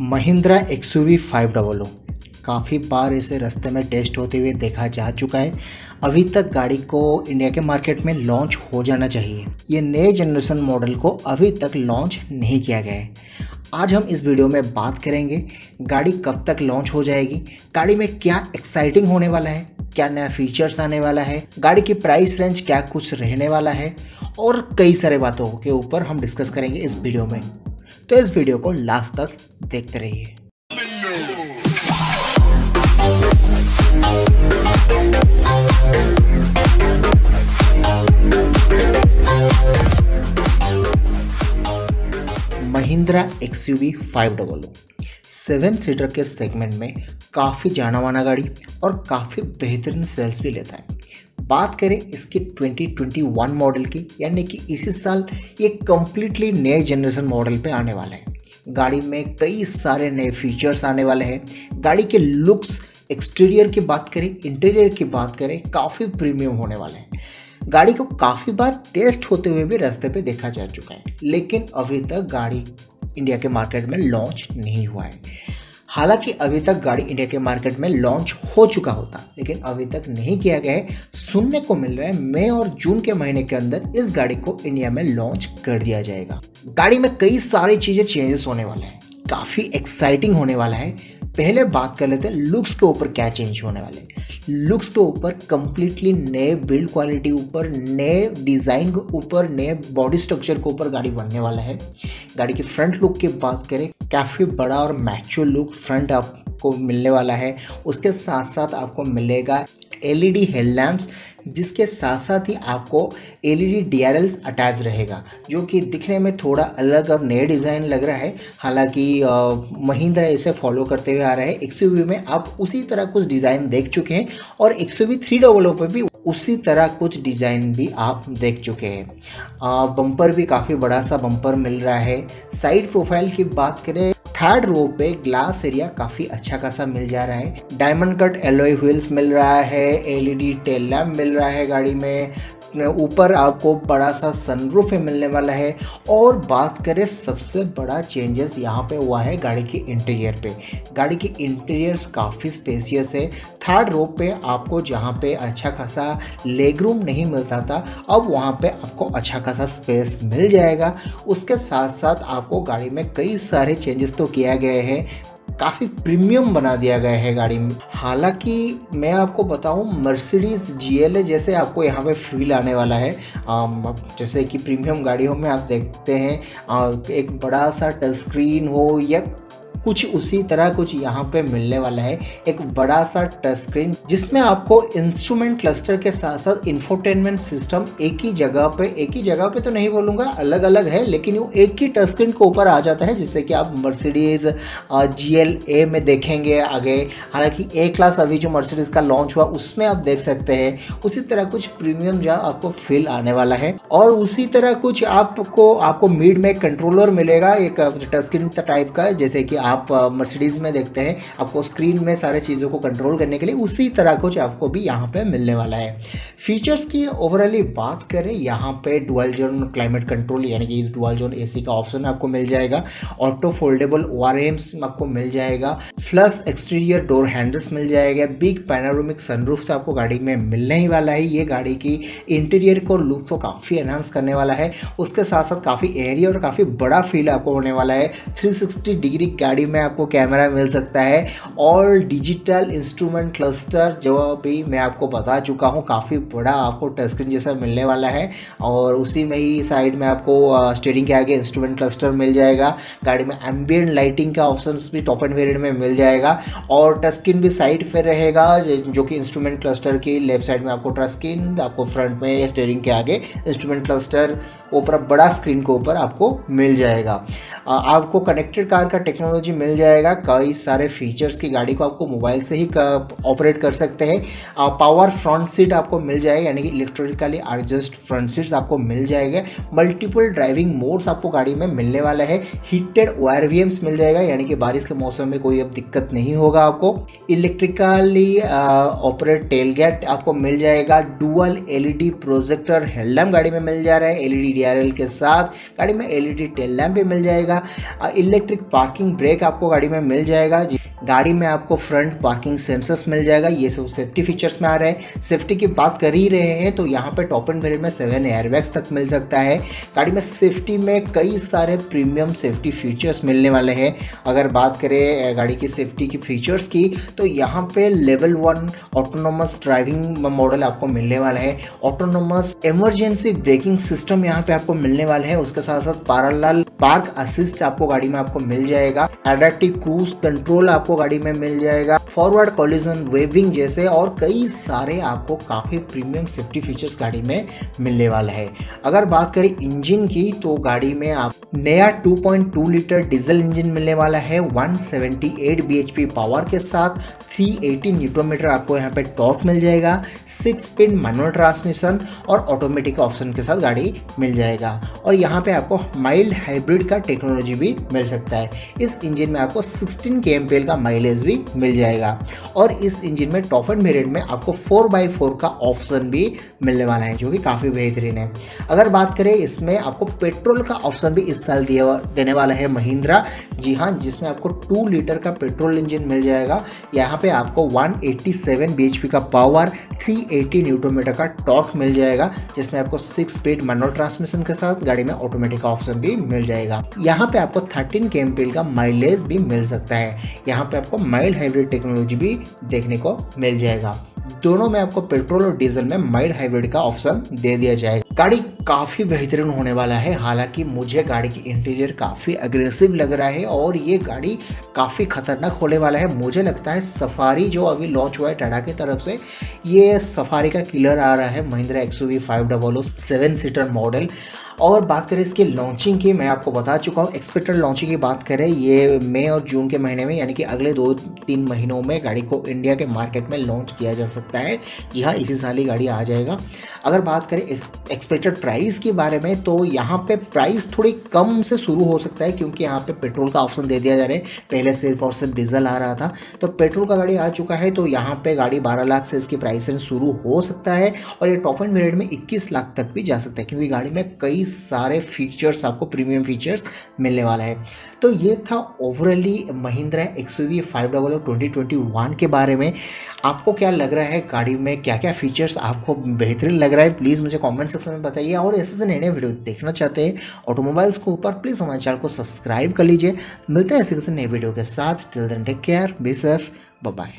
Mahindra X U five double O काफ़ी बार इसे रास्ते में टेस्ट होते हुए देखा जा चुका है। अभी तक गाड़ी को इंडिया के मार्केट में लॉन्च हो जाना चाहिए। ये नए जनरेशन मॉडल को अभी तक लॉन्च नहीं किया गया है। आज हम इस वीडियो में बात करेंगे, गाड़ी कब तक लॉन्च हो जाएगी, गाड़ी में क्या एक्साइटिंग होने वाला है, क्या नया फीचर्स आने वाला है, गाड़ी की प्राइस रेंज क्या कुछ रहने वाला है, और कई सारे बातों के ऊपर हम डिस्कस करेंगे इस वीडियो में। तो इस वीडियो को लास्ट तक देखते रहिए। Mahindra X U V five double seven seater के सेगमेंट में काफ़ी जाना माना गाड़ी और काफ़ी बेहतरीन सेल्स भी लेता है। बात करें इसके 2021 मॉडल की, यानी कि इसी साल ये कम्प्लीटली नए जनरेशन मॉडल पे आने वाला है। गाड़ी में कई सारे नए फीचर्स आने वाले हैं। गाड़ी के लुक्स एक्सटीरियर की बात करें इंटीरियर की बात करें, काफ़ी प्रीमियम होने वाले हैं। गाड़ी को काफ़ी बार टेस्ट होते हुए भी रास्ते पे देखा जा चुका है। लेकिन अभी तक गाड़ी इंडिया के मार्केट में लॉन्च नहीं हुआ है। हालाँकि अभी तक गाड़ी इंडिया के मार्केट में लॉन्च हो चुका होता, लेकिन अभी तक नहीं किया गया है। सुनने को मिल रहा है, मई और जून के महीने के अंदर इस गाड़ी को इंडिया में लॉन्च कर दिया जाएगा। गाड़ी में कई सारी चीज़ें चेंजेस होने वाले हैं। काफ़ी एक्साइटिंग होने वाला है। पहले बात कर लेते हैं लुक्स के ऊपर क्या चेंज होने वाले लुक्स के ऊपर कंप्लीटली नए बिल्ड क्वालिटी ऊपर, नए डिज़ाइन के ऊपर, नए बॉडी स्ट्रक्चर के ऊपर गाड़ी बनने वाला है। गाड़ी की फ्रंट लुक की बात करें, काफ़ी बड़ा और मैच्योर लुक फ्रंट आपको मिलने वाला है। उसके साथ साथ आपको मिलेगा एलईडी हेडलैम्प्स, जिसके साथ साथ ही आपको एल एलईडी डीआरएल्स अटैच रहेगा, जो कि दिखने में थोड़ा अलग और नए डिज़ाइन लग रहा है। हालाँकि महिंद्रा इसे फॉलो करते हुए आ रहा है। एक्स में आप उसी तरह कुछ डिज़ाइन देख चुके हैं और एक्स यू थ्री डबल पर भी उसी तरह कुछ डिज़ाइन भी आप देख चुके हैं। बम्पर भी काफ़ी बड़ा सा बम्पर मिल रहा है। साइड प्रोफ़ाइल की बात करें थर्ड रो पे ग्लास एरिया काफ़ी अच्छा खासा मिल जा रहा है। डायमंड कट एलोई व्हील्स मिल रहा है एलईडी टेल लैम्प मिल रहा है गाड़ी में। ऊपर आपको बड़ा सा सनरूफ मिलने वाला है। और बात करें सबसे बड़ा चेंजेस यहाँ पे हुआ है गाड़ी के इंटीरियर पे। गाड़ी की इंटीरियर्स काफ़ी स्पेसियस है। थर्ड रो पे आपको जहाँ पे अच्छा खासा लेग रूम नहीं मिलता था, अब वहाँ पे आपको अच्छा खासा स्पेस मिल जाएगा। उसके साथ साथ आपको गाड़ी में कई सारे चेंजेस तो किया गया है। काफ़ी प्रीमियम बना दिया गया है गाड़ी में। हालाँकि मैं आपको बताऊँ, मर्सिडीज जी जैसे आपको यहाँ पे फील आने वाला है। जैसे कि प्रीमियम गाड़ियों में आप देखते हैं एक बड़ा सा टच स्क्रीन हो या कुछ उसी तरह कुछ यहाँ पे मिलने वाला है। एक बड़ा सा टच स्क्रीन जिसमें आपको इंस्ट्रूमेंट क्लस्टर के साथ साथ इंफोटेनमेंट सिस्टम एक ही जगह पे, एक ही जगह पे तो नहीं बोलूँगा अलग अलग है, लेकिन वो एक ही टच स्क्रीन के ऊपर आ जाता है, जिससे कि आप मर्सिडीज जी एल ए में देखेंगे आगे। हालाँकि ए क्लास अभी जो मर्सिडीज का लॉन्च हुआ, उसमें आप देख सकते हैं, उसी तरह कुछ प्रीमियम जहाँ आपको फील आने वाला है। और उसी तरह कुछ आपको आपको मिड में कंट्रोलर मिलेगा, एक टच स्क्रीन टाइप का, जैसे कि आप आप मर्सिडीज़ में देखते हैं, आपको स्क्रीन में सारे चीज़ों को कंट्रोल करने के लिए उसी तरह कुछ आपको भी यहाँ पे मिलने वाला है। फीचर्स की ओवरऑली बात करें, यहाँ पे डुअल जोन क्लाइमेट कंट्रोल यानी कि डुअल जोन एसी का ऑप्शन आपको मिल जाएगा। ऑटो फोल्डेबल ओ आपको मिल जाएगा। प्लस एक्सटीरियर डोर हैंडल्स मिल जाएगा। बिग पैनारोमिक सनरूफ तो आपको गाड़ी में मिलने ही वाला है। ये गाड़ी की इंटीरियर को लुक को काफ़ी एनहांस करने वाला है। उसके साथ साथ काफ़ी एरिया और काफ़ी बड़ा फील आपको होने वाला है। 360 डिग्री गाड़ी गाड़ी में आपको कैमरा मिल सकता है। ऑल डिजिटल इंस्ट्रूमेंट क्लस्टर जो भी मैं आपको बता चुका हूँ, काफ़ी बड़ा आपको टच स्क्रीन जैसा मिलने वाला है। और उसी में ही साइड में आपको स्टेयरिंग के आगे इंस्ट्रूमेंट क्लस्टर मिल जाएगा। गाड़ी में एम्बियंट लाइटिंग का ऑप्शन भी टॉप एंड वेरियंट में मिल जाएगा। और टच स्क्रीन भी साइड पर रहेगा, जो कि इंस्ट्रूमेंट क्लस्टर की लेफ़्ट साइड में आपको टच स्क्रीन आपको फ्रंट में स्टेयरिंग के आगे इंस्ट्रूमेंट क्लस्टर ऊपर, बड़ा स्क्रीन के ऊपर आपको मिल जाएगा। आपको कनेक्टेड कार का टेक्नोलॉजी मिल जाएगा। कई सारे फीचर्स की गाड़ी को आपको मोबाइल से ही ऑपरेट कर सकते हैं। पावर फ्रंट सीट आपको मिल जाएगा, यानी कि इलेक्ट्रिकली एडजस्ट फ्रंट सीट्स आपको मिल जाएगा। मल्टीपल ड्राइविंग मोड्स आपको गाड़ी में मिलने वाला है। हीटेड वायर मिल जाएगा, यानी कि बारिश के मौसम में कोई अब दिक्कत नहीं होगा आपको। इलेक्ट्रिकली ऑपरेट टेल गेट आपको मिल जाएगा। डुअल एलईडी प्रोजेक्टर हेडलैम्प गाड़ी में मिल जा रहा है एलईडी डीआरएल के साथ। गाड़ी में एलईडी टेल लैम्प भी मिल जाएगा। इलेक्ट्रिक पार्किंग ब्रेक आपको गाड़ी में मिल जाएगा गाड़ी में आपको फ्रंट पार्किंग सेंसर्स मिल जाएगा, ये सब सेफ्टी फीचर्स में आ रहे हैं। सेफ्टी की बात कर ही रहे हैं तो यहाँ पे टॉप एंड वेरियंट में सेवन एयरबैग्स तक मिल सकता है। गाड़ी में सेफ्टी में कई सारे प्रीमियम सेफ्टी फीचर्स मिलने वाले हैं। अगर बात करें गाड़ी की सेफ्टी की फीचर्स की तो यहाँ पे level one autonomous driving model आपको मिलने वाला है। ऑटोनोमस इमरजेंसी ब्रेकिंग सिस्टम यहाँ पे आपको मिलने वाला है। उसके साथ साथ पारालाल पार्क असिस्ट आपको गाड़ी में आपको मिल जाएगा। एडेप्टिव क्रूज कंट्रोल आपको गाड़ी में मिल जाएगा। फॉरवर्ड कॉलिजन वेविंग जैसे और कई सारे आपको काफ़ी प्रीमियम सेफ्टी फीचर्स गाड़ी में मिलने वाला है। अगर बात करें इंजन की तो गाड़ी में आप नया 2.2 लीटर डीजल इंजन मिलने वाला है 178 bhp पावर के साथ 380 न्यूट्रोमीटर आपको यहाँ पे टॉर्क मिल जाएगा सिक्स पिन मैनुअल ट्रांसमिशन और ऑटोमेटिक ऑप्शन के साथ गाड़ी मिल जाएगा। और यहाँ पे आपको माइल्ड हाइब्रिड का टेक्नोलॉजी भी मिल सकता है। इस इंजन में आपको 16 के का माइलेज भी मिल जाएगा। और इस इंजन में टॉप एंड वेरिएंट में आपको 4x4 का ऑप्शन भी मिलने वाला है, जो कि काफ़ी बेहतरीन है। अगर बात करें इसमें आपको पेट्रोल का ऑप्शन भी इस साल दिया देने वाला है महिंद्रा। जी हाँ जिसमें आपको टू लीटर का पेट्रोल इंजन मिल जाएगा। यहाँ पे आपको 187 bhp का पावर 380 न्यूट्रोमीटर का टॉर्क मिल जाएगा, जिसमें आपको सिक्स स्पीड मैनुअल ट्रांसमिशन के साथ गाड़ी में ऑटोमेटिक ऑप्शन भी मिल जाएगा। यहाँ पे आपको 13 के का माइलेज भी मिल सकता है। यहाँ पे आपको माइल्ड हाइब्रिड टेक्नोलॉजी भी देखने को मिल जाएगा। दोनों में आपको पेट्रोल और डीजल में माइल्ड हाइब्रिड का ऑप्शन दे दिया जाएगा। गाड़ी काफ़ी बेहतरीन होने वाला है। हालाँकि मुझे गाड़ी की इंटीरियर काफ़ी अग्रेसिव लग रहा है और ये गाड़ी काफ़ी खतरनाक होने वाला है। मुझे लगता है सफारी जो अभी लॉन्च हुआ है टाटा की तरफ़ से, ये सफारी का किलर आ रहा है। Mahindra X U five double O seven seater model और बात करें इसकी लॉन्चिंग की, मैं आपको बता चुका हूँ। एक्सपेक्टेड लॉन्चिंग की बात करें, ये मई और जून के महीने में, यानी कि अगले दो तीन महीनों में गाड़ी को इंडिया के मार्केट में लॉन्च किया जा सकता है। जी हाँ इसी साल ही गाड़ी आ जाएगा। अगर बात करें एक्सपेक्टेड प्राइस के बारे में तो यहाँ पे प्राइस थोड़ी कम से शुरू हो सकता है, क्योंकि यहाँ पे पेट्रोल का ऑप्शन दे दिया जा रहा है। पहले सिर्फ़ और सिर्फ़ डीजल आ रहा था। तो पेट्रोल का गाड़ी आ चुका है तो यहाँ पे गाड़ी बारह लाख से इसकी प्राइस रेंज शुरू हो सकता है, और ये टॉप एंड वेरियंट में इक्कीस लाख तक भी जा सकता है, क्योंकि गाड़ी में कई सारे फीचर्स आपको प्रीमियम फीचर्स मिलने वाला है। तो ये था overall Mahindra X U V five double twenty twenty one के बारे में। आपको क्या लग रहा है, गाड़ी में क्या क्या फीचर्स आपको बेहतरीन लग रहा है प्लीज़ मुझे कॉमेंट सेक्शन में बताइए और ऐसे से नए नए वीडियो देखना चाहते हैं ऑटोमोबाइल्स को ऊपर प्लीज़ हमारे चैनल को सब्सक्राइब कर लीजिए। मिलते हैं ऐसे किसी नए वीडियो के साथ। Till then take care be safe bye